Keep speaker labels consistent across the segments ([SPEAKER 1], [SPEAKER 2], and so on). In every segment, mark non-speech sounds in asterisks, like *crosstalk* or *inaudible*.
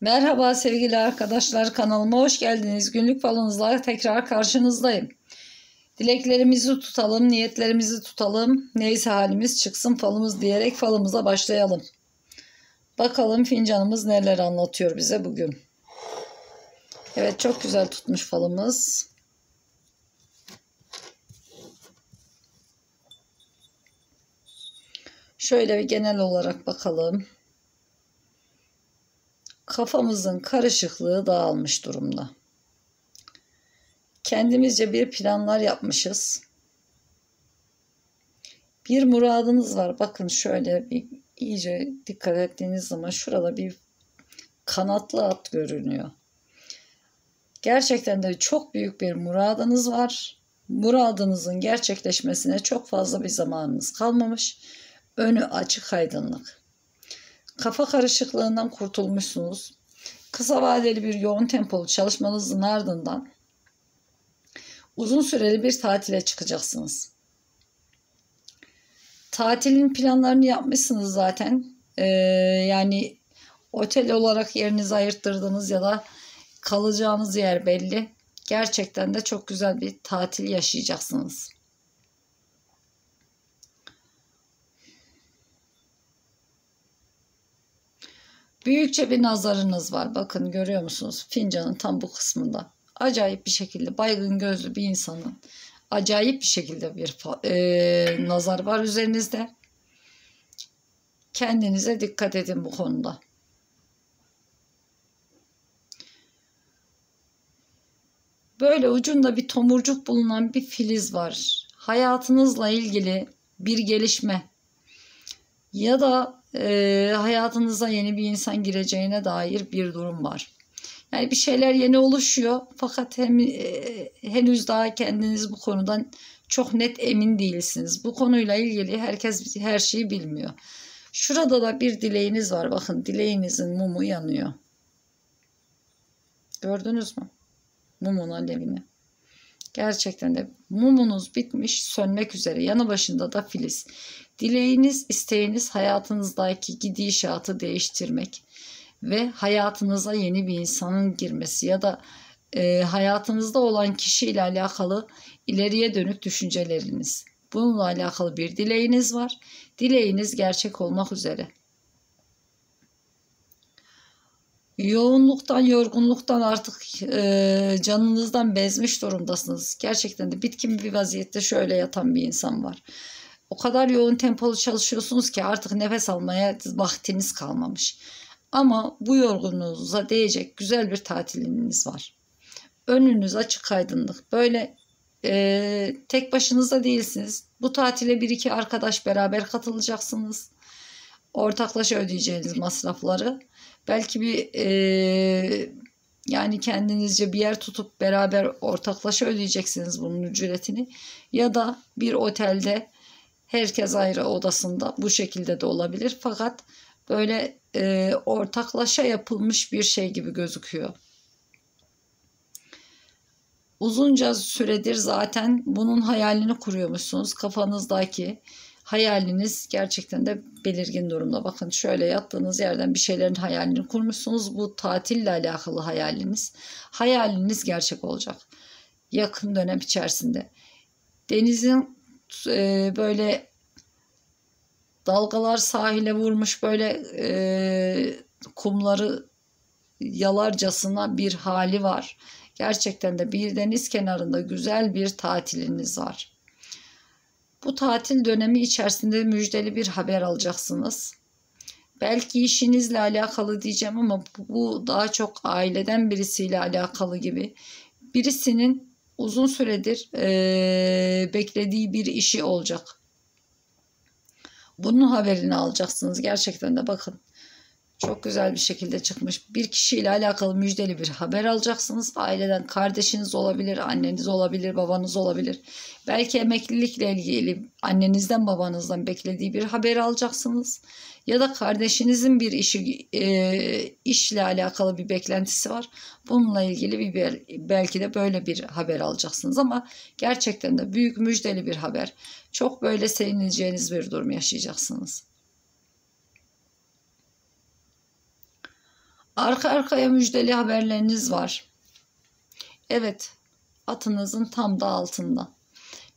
[SPEAKER 1] Merhaba sevgili arkadaşlar kanalıma hoş geldiniz. Günlük falınızla tekrar karşınızdayım. Dileklerimizi tutalım, niyetlerimizi tutalım. Neyse halimiz çıksın falımız diyerek falımıza başlayalım. Bakalım fincanımız neler anlatıyor bize bugün. Evet çok güzel tutmuş falımız. Şöyle bir genel olarak bakalım kafamızın karışıklığı dağılmış durumda. Kendimizce bir planlar yapmışız. Bir muradınız var. Bakın şöyle bir iyice dikkat ettiğiniz zaman şurada bir kanatlı at görünüyor. Gerçekten de çok büyük bir muradınız var. Muradınızın gerçekleşmesine çok fazla bir zamanınız kalmamış. Önü açık aydınlık. Kafa karışıklığından kurtulmuşsunuz. Kısa vadeli bir yoğun tempolu çalışmanızın ardından uzun süreli bir tatile çıkacaksınız. Tatilin planlarını yapmışsınız zaten. Ee, yani otel olarak yerinizi ayırttırdınız ya da kalacağınız yer belli. Gerçekten de çok güzel bir tatil yaşayacaksınız. Büyükçe bir nazarınız var. Bakın görüyor musunuz? Fincanın tam bu kısmında. Acayip bir şekilde baygın gözlü bir insanın acayip bir şekilde bir e, nazar var üzerinizde. Kendinize dikkat edin bu konuda. Böyle ucunda bir tomurcuk bulunan bir filiz var. Hayatınızla ilgili bir gelişme ya da e, hayatınıza yeni bir insan gireceğine dair bir durum var. Yani bir şeyler yeni oluşuyor fakat hem e, henüz daha kendiniz bu konudan çok net emin değilsiniz. Bu konuyla ilgili herkes her şeyi bilmiyor. Şurada da bir dileğiniz var. Bakın dileğinizin mumu yanıyor. Gördünüz mü? Mumun alevini. Gerçekten de mumunuz bitmiş, sönmek üzere. Yanı başında da filiz. Dileğiniz, isteğiniz hayatınızdaki gidişatı değiştirmek ve hayatınıza yeni bir insanın girmesi ya da e, hayatınızda olan kişiyle alakalı ileriye dönük düşünceleriniz. Bununla alakalı bir dileğiniz var. Dileğiniz gerçek olmak üzere. Yoğunluktan, yorgunluktan artık e, canınızdan bezmiş durumdasınız. Gerçekten de bitkin bir vaziyette şöyle yatan bir insan var. O kadar yoğun tempolu çalışıyorsunuz ki artık nefes almaya vaktiniz kalmamış. Ama bu yorgunluğunuza değecek güzel bir tatiliniz var. Önünüz açık aydınlık. Böyle e, tek başınızda değilsiniz. Bu tatile bir iki arkadaş beraber katılacaksınız. Ortaklaşa ödeyeceğiniz masrafları. Belki bir e, yani kendinizce bir yer tutup beraber ortaklaşa ödeyeceksiniz bunun ücretini. Ya da bir otelde Herkes ayrı odasında bu şekilde de olabilir. Fakat böyle e, ortaklaşa yapılmış bir şey gibi gözüküyor. Uzunca süredir zaten bunun hayalini kuruyormuşsunuz. Kafanızdaki hayaliniz gerçekten de belirgin durumda. Bakın şöyle yattığınız yerden bir şeylerin hayalini kurmuşsunuz. Bu tatille alakalı hayaliniz. Hayaliniz gerçek olacak. Yakın dönem içerisinde. Denizin e, böyle dalgalar sahile vurmuş böyle e, kumları yalarcasına bir hali var. Gerçekten de bir deniz kenarında güzel bir tatiliniz var. Bu tatil dönemi içerisinde müjdeli bir haber alacaksınız. Belki işinizle alakalı diyeceğim ama bu daha çok aileden birisiyle alakalı gibi. Birisinin uzun süredir e, beklediği bir işi olacak. Bunun haberini alacaksınız. Gerçekten de bakın. Çok güzel bir şekilde çıkmış. Bir kişiyle alakalı müjdeli bir haber alacaksınız. Aileden kardeşiniz olabilir, anneniz olabilir, babanız olabilir. Belki emeklilikle ilgili annenizden babanızdan beklediği bir haber alacaksınız. Ya da kardeşinizin bir işi e, işle alakalı bir beklentisi var. Bununla ilgili bir belki de böyle bir haber alacaksınız ama gerçekten de büyük müjdeli bir haber. Çok böyle sevineceğiniz bir durum yaşayacaksınız. Arka arkaya müjdeli haberleriniz var. Evet, atınızın tam da altında.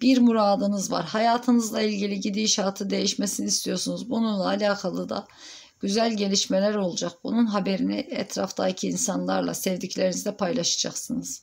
[SPEAKER 1] Bir muradınız var. Hayatınızla ilgili gidişatı değişmesini istiyorsunuz. Bununla alakalı da güzel gelişmeler olacak. Bunun haberini etraftaki insanlarla, sevdiklerinizle paylaşacaksınız.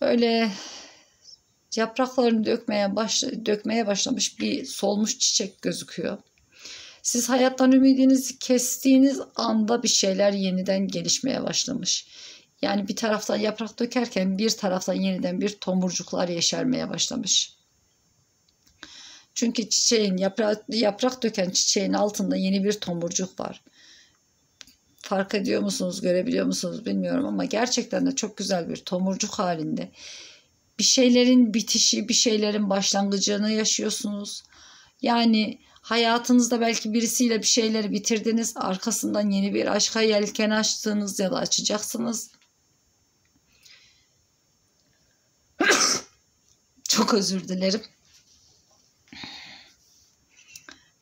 [SPEAKER 1] Böyle yapraklarını dökmeye baş, dökmeye başlamış bir solmuş çiçek gözüküyor. Siz hayattan ümidinizi kestiğiniz anda bir şeyler yeniden gelişmeye başlamış. Yani bir taraftan yaprak dökerken bir taraftan yeniden bir tomurcuklar yeşermeye başlamış. Çünkü çiçeğin yaprak, yaprak döken çiçeğin altında yeni bir tomurcuk var. Fark ediyor musunuz, görebiliyor musunuz bilmiyorum ama gerçekten de çok güzel bir tomurcuk halinde. Bir şeylerin bitişi, bir şeylerin başlangıcını yaşıyorsunuz. Yani hayatınızda belki birisiyle bir şeyleri bitirdiniz, arkasından yeni bir aşka yelken açtığınız ya da açacaksınız. *coughs* Çok özür dilerim.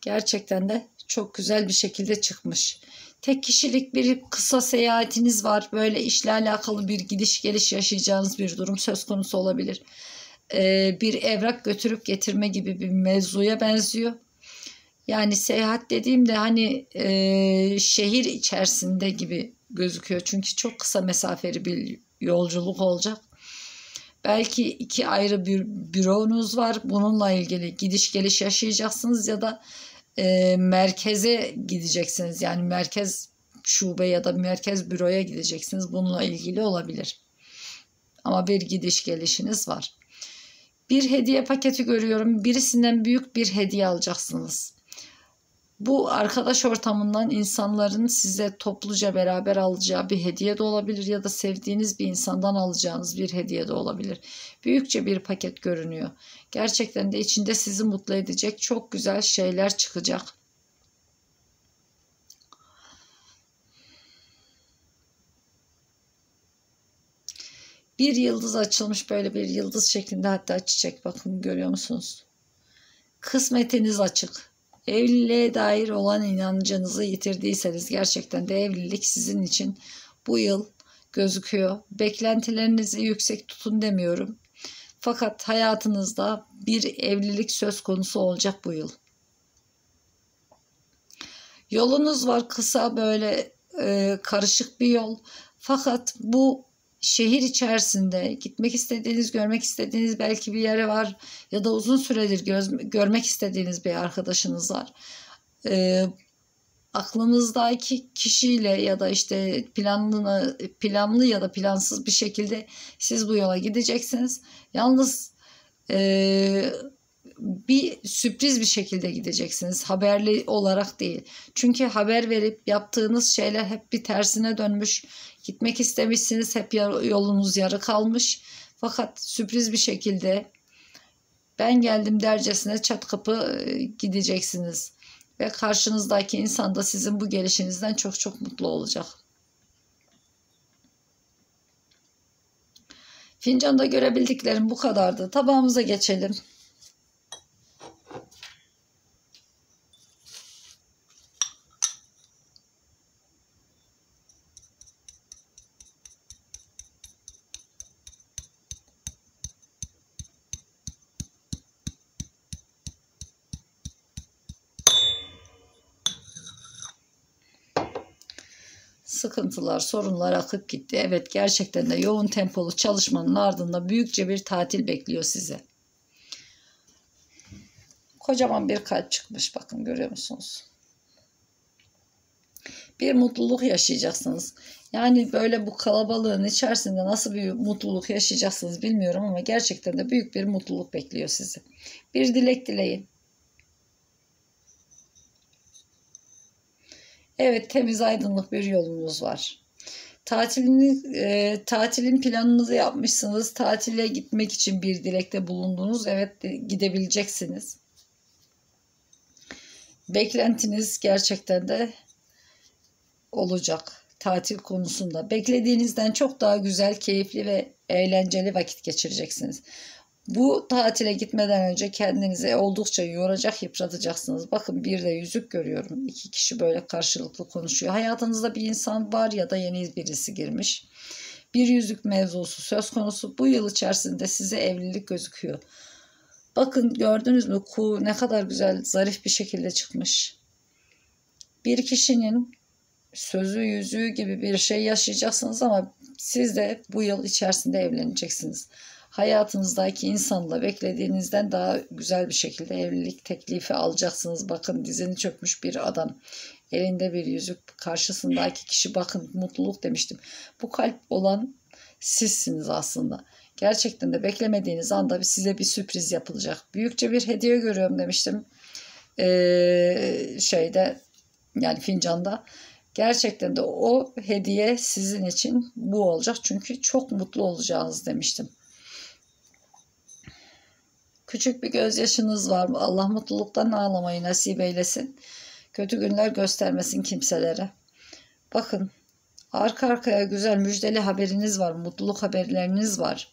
[SPEAKER 1] Gerçekten de çok güzel bir şekilde çıkmış. Tek kişilik bir kısa seyahatiniz var. Böyle işle alakalı bir gidiş geliş yaşayacağınız bir durum söz konusu olabilir. Ee, bir evrak götürüp getirme gibi bir mevzuya benziyor. Yani seyahat dediğimde hani e, şehir içerisinde gibi gözüküyor. Çünkü çok kısa mesafeli bir yolculuk olacak. Belki iki ayrı bir büronuz var. Bununla ilgili gidiş geliş yaşayacaksınız ya da e, merkeze gideceksiniz. Yani merkez şube ya da merkez büroya gideceksiniz. Bununla ilgili olabilir. Ama bir gidiş gelişiniz var. Bir hediye paketi görüyorum. Birisinden büyük bir hediye alacaksınız. Bu arkadaş ortamından insanların size topluca beraber alacağı bir hediye de olabilir ya da sevdiğiniz bir insandan alacağınız bir hediye de olabilir. Büyükçe bir paket görünüyor. Gerçekten de içinde sizi mutlu edecek çok güzel şeyler çıkacak. Bir yıldız açılmış böyle bir yıldız şeklinde hatta çiçek bakın görüyor musunuz? Kısmetiniz açık Evliliğe dair olan inancınızı yitirdiyseniz gerçekten de evlilik sizin için bu yıl gözüküyor. Beklentilerinizi yüksek tutun demiyorum. Fakat hayatınızda bir evlilik söz konusu olacak bu yıl. Yolunuz var kısa böyle e, karışık bir yol. Fakat bu şehir içerisinde gitmek istediğiniz, görmek istediğiniz belki bir yere var ya da uzun süredir göz, görmek istediğiniz bir arkadaşınız var. Ee, aklınızdaki kişiyle ya da işte planlı planlı ya da plansız bir şekilde siz bu yola gideceksiniz. Yalnız e, bir sürpriz bir şekilde gideceksiniz. Haberli olarak değil. Çünkü haber verip yaptığınız şeyler hep bir tersine dönmüş. Gitmek istemişsiniz hep yolunuz yarı kalmış. Fakat sürpriz bir şekilde ben geldim dercesine çat kapı e, gideceksiniz. Ve karşınızdaki insan da sizin bu gelişinizden çok çok mutlu olacak. Fincanda görebildiklerim bu kadardı. Tabağımıza geçelim. Sıkıntılar, sorunlar akıp gitti. Evet gerçekten de yoğun tempolu çalışmanın ardında büyükçe bir tatil bekliyor sizi. Kocaman bir kalp çıkmış bakın görüyor musunuz? Bir mutluluk yaşayacaksınız. Yani böyle bu kalabalığın içerisinde nasıl bir mutluluk yaşayacaksınız bilmiyorum ama gerçekten de büyük bir mutluluk bekliyor sizi. Bir dilek dileyin. Evet temiz aydınlık bir yolunuz var. Tatilini, e, tatilin planınızı yapmışsınız. Tatile gitmek için bir dilekte bulundunuz. Evet gidebileceksiniz. Beklentiniz gerçekten de olacak tatil konusunda. Beklediğinizden çok daha güzel, keyifli ve eğlenceli vakit geçireceksiniz. Bu tatile gitmeden önce kendinizi oldukça yoracak, yıpratacaksınız. Bakın bir de yüzük görüyorum. İki kişi böyle karşılıklı konuşuyor. Hayatınızda bir insan var ya da yeni birisi girmiş. Bir yüzük mevzusu söz konusu. Bu yıl içerisinde size evlilik gözüküyor. Bakın gördünüz mü ku ne kadar güzel zarif bir şekilde çıkmış. Bir kişinin sözü yüzüğü gibi bir şey yaşayacaksınız ama siz de bu yıl içerisinde evleneceksiniz. Hayatınızdaki insanla beklediğinizden daha güzel bir şekilde evlilik teklifi alacaksınız. Bakın dizini çökmüş bir adam. Elinde bir yüzük. Karşısındaki kişi bakın mutluluk demiştim. Bu kalp olan sizsiniz aslında. Gerçekten de beklemediğiniz anda size bir sürpriz yapılacak. Büyükçe bir hediye görüyorum demiştim. Ee, şeyde yani fincanda. Gerçekten de o hediye sizin için bu olacak. Çünkü çok mutlu olacağınız demiştim. Küçük bir gözyaşınız var. Allah mutluluktan ağlamayı nasip eylesin. Kötü günler göstermesin kimselere. Bakın arka arkaya güzel müjdeli haberiniz var. Mutluluk haberleriniz var.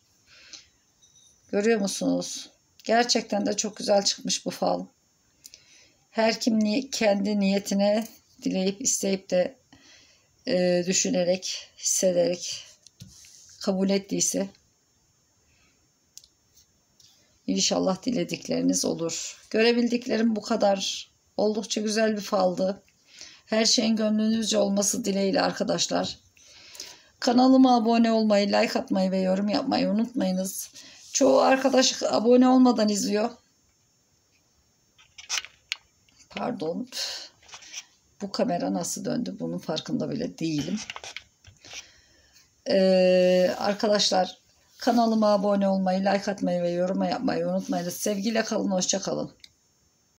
[SPEAKER 1] Görüyor musunuz? Gerçekten de çok güzel çıkmış bu fal. Her kim kendi niyetine dileyip isteyip de e, düşünerek, hissederek kabul ettiyse İnşallah diledikleriniz olur. Görebildiklerim bu kadar. Oldukça güzel bir faldı. Her şeyin gönlünüzce olması dileğiyle arkadaşlar. Kanalıma abone olmayı, like atmayı ve yorum yapmayı unutmayınız. Çoğu arkadaş abone olmadan izliyor. Pardon. Bu kamera nasıl döndü? Bunun farkında bile değilim. Ee, arkadaşlar Kanalıma abone olmayı, like atmayı ve yorum yapmayı unutmayınız. Sevgiyle kalın, hoşça kalın.